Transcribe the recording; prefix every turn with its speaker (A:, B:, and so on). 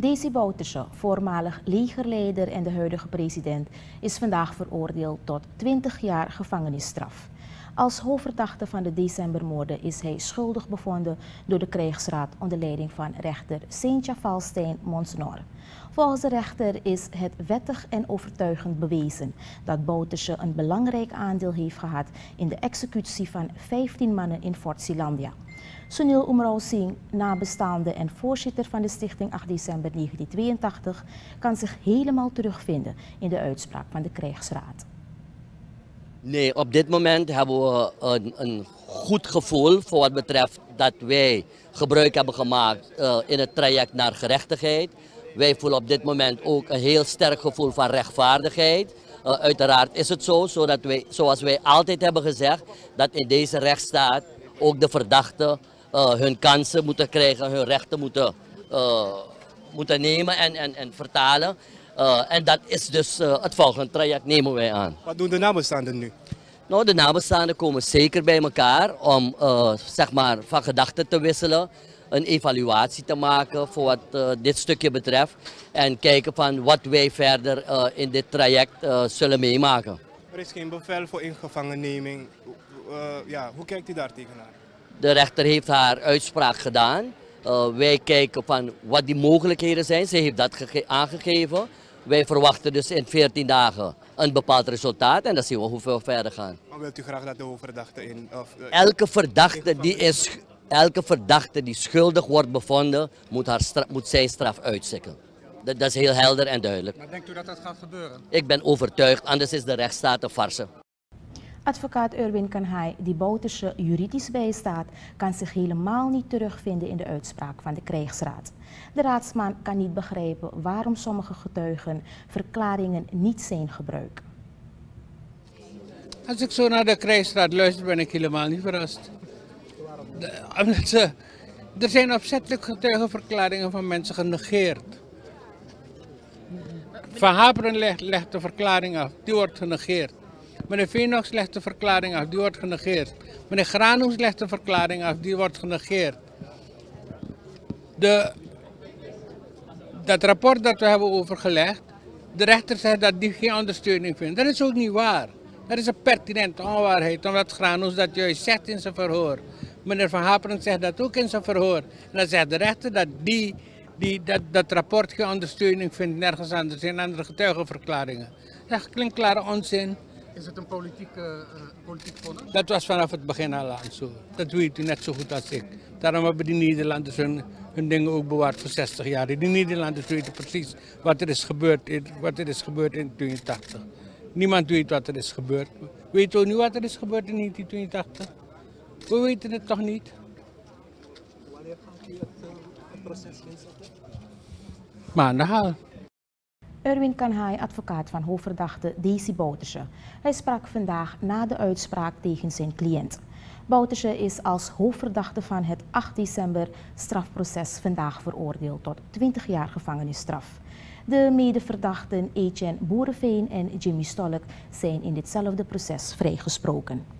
A: Daisy Bouterse, voormalig legerleider en de huidige president, is vandaag veroordeeld tot 20 jaar gevangenisstraf. Als hoofdverdachte van de decembermoorden is hij schuldig bevonden door de krijgsraad onder leiding van rechter Seintja Valstein Monsnor. Volgens de rechter is het wettig en overtuigend bewezen dat Bouterse een belangrijk aandeel heeft gehad in de executie van 15 mannen in Fort Silandia. Sunil Umrao Singh, nabestaande en voorzitter van de stichting 8 december 1982, kan zich helemaal terugvinden in de uitspraak van de krijgsraad.
B: Nee, op dit moment hebben we een, een goed gevoel voor wat betreft dat wij gebruik hebben gemaakt uh, in het traject naar gerechtigheid. Wij voelen op dit moment ook een heel sterk gevoel van rechtvaardigheid. Uh, uiteraard is het zo, zodat wij, zoals wij altijd hebben gezegd, dat in deze rechtsstaat ook de verdachten uh, hun kansen moeten krijgen, hun rechten moeten, moeten nemen en, en, en vertalen. Uh, en dat is dus het volgende traject nemen wij aan.
C: Wat doen de nabestaanden nu?
B: Nou, de nabestaanden komen zeker bij elkaar om zeg maar van gedachten te wisselen. Een evaluatie te maken voor wat dit stukje betreft. En kijken van wat wij verder in dit traject zullen meemaken.
C: Er is geen bevel voor ingevangenneming. Ja, hoe kijkt u daar tegenaan?
B: De rechter heeft haar uitspraak gedaan. wij kijken van wat die mogelijkheden zijn. Ze heeft dat aangegeven. Wij verwachten dus in 14 dagen een bepaald resultaat en dan zien we hoe we verder gaan.
C: Maar wilt u graag dat de hoofdverdachte in... Of, uh,
B: elke, verdachte die is, elke verdachte die schuldig wordt bevonden, moet, haar moet zijn straf uitzitten. Dat, dat is heel helder en duidelijk.
D: Maar denkt u dat dat gaat gebeuren?
B: Ik ben overtuigd, anders is de rechtsstaat een farse.
A: Advocaat Erwin Kanhai, die Bouterse juridisch bijstaat, kan zich helemaal niet terugvinden in de uitspraak van de krijgsraad. De raadsman kan niet begrijpen waarom sommige getuigen verklaringen niet zijn gebruikt.
D: Als ik zo naar de krijgsraad luister, ben ik helemaal niet verrast. Er zijn opzettelijk getuigenverklaringen van mensen genegeerd. Van Haperen legt de verklaring af, die wordt genegeerd. Meneer Veenox legt de verklaring af, die wordt genegeerd. Meneer Granus legt de verklaring af, die wordt genegeerd. De, dat rapport dat we hebben overgelegd, de rechter zegt dat die geen ondersteuning vindt. Dat is ook niet waar. Dat is een pertinente onwaarheid, omdat Granus dat juist zegt in zijn verhoor. Meneer Van Haperen zegt dat ook in zijn verhoor. En dan zegt de rechter dat die, die, dat, dat rapport geen ondersteuning vindt nergens anders in andere getuigenverklaringen. Dat klinkt klare onzin.
E: Is het een politieke, uh, politiek vonnis?
D: Dat was vanaf het begin al aan zo. Dat weet u net zo goed als ik. Daarom hebben die Nederlanders hun, hun dingen ook bewaard voor 60 jaar. Die Nederlanders weten precies wat er is gebeurd in, wat er is gebeurd in 1982. Niemand weet wat er is gebeurd. Weet u nu wat er is gebeurd in 1982? We weten het toch niet?
E: Wanneer gaat u het, uh, het proces inzetten?
D: Maandag al.
A: Erwin Kanhai, advocaat van hoofdverdachte Daisy Bouterse. Hij sprak vandaag na de uitspraak tegen zijn cliënt. Bouterse is als hoofdverdachte van het 8 december strafproces vandaag veroordeeld tot 20 jaar gevangenisstraf. De medeverdachten Etienne Boerenveen en Jimmy Stolk zijn in ditzelfde proces vrijgesproken.